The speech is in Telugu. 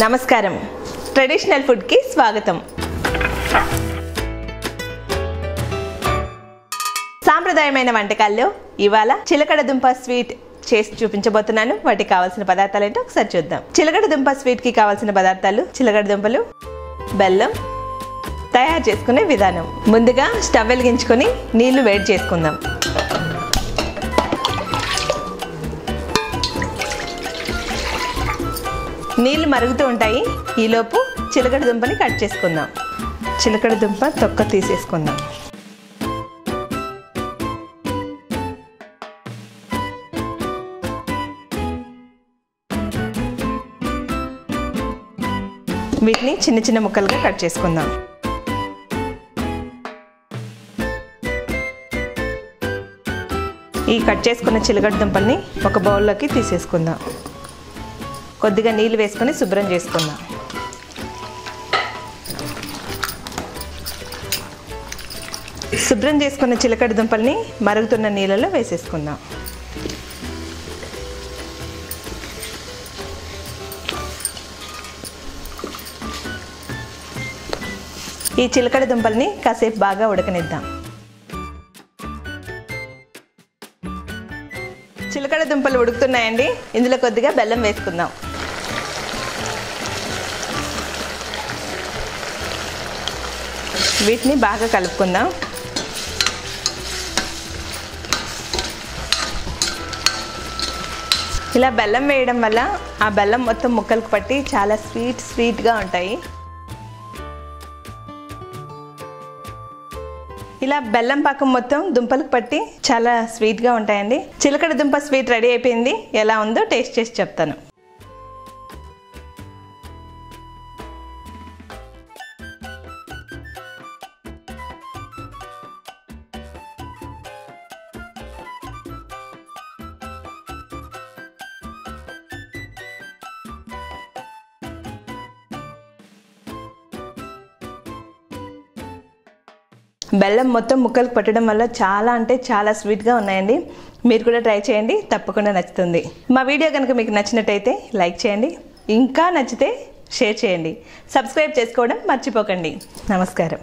నమస్కారం. ట్రెడిషనల్ ఫుడ్కి స్వాగతం. సాంప్రదాయమైన వంటకాల్లో ఇవాళ చిలకడ దుంప స్వీట్ చేసి చూపించబోతున్నాను. వాటికి కావాల్సిన పదార్థాలు ఏంటో ఒకసారి చూద్దాం. చిలకడ దుంప స్వీట్కి కావాల్సిన పదార్థాలు చిలకడ దుంపలు బెల్లం తయారు చేసుకునే విధానం. ముందుగా స్టవ్ వెలిగించుకొని నీళ్ళు వేడి చేసుకుందాం. నీళ్ళు మరుగుతూ ఉంటాయి. ఈలోపు చిలకడ దుంపని కట్ చేసుకుందాం. చిలకడ దుంప తొక్క తీసేసుకుందాం. వీటిని చిన్న చిన్న ముక్కలుగా కట్ చేసుకుందాం. ఈ కట్ చేసుకున్న చిలకడ దుంపల్ని ఒక బౌల్లోకి తీసేసుకుందాం. కొద్దిగా నీళ్ళు వేసుకొని శుభ్రం చేసుకుందాం. శుభ్రం చేసుకున్న చిలకడ దుంపల్ని మరుగుతున్న నీళ్ళలో వేసేసుకుందాం. ఈ చిలకడ దుంపల్ని కాసేపు బాగా ఉడకనిద్దాం. చిలకడ దుంపలు ఉడుకుతున్నాయండి. ఇందులో కొద్దిగా బెల్లం వేసుకుందాం. వీటిని బాగా కలుపుకుందాం. ఇలా బెల్లం వేయడం వల్ల ఆ బెల్లం మొత్తం ముక్కలకు పట్టి చాలా స్వీట్ స్వీట్గా ఉంటాయి. ఇలా బెల్లం పాకం మొత్తం దుంపలకు పట్టి చాలా స్వీట్గా ఉంటాయండి. చిలకడ దుంప స్వీట్ రెడీ అయిపోయింది. ఎలా ఉందో టేస్ట్ చేసి చెప్తాను. బెల్లం మొత్తం ముక్కలకు పట్టడం వల్ల చాలా అంటే చాలా స్వీట్గా ఉన్నాయండి. మీరు కూడా ట్రై చేయండి తప్పకుండా నచ్చుతుంది. మా వీడియో కనుక మీకు నచ్చినట్టయితే లైక్ చేయండి ఇంకా నచ్చితే షేర్ చేయండి. సబ్స్క్రైబ్ చేసుకోవడం మర్చిపోకండి. నమస్కారం.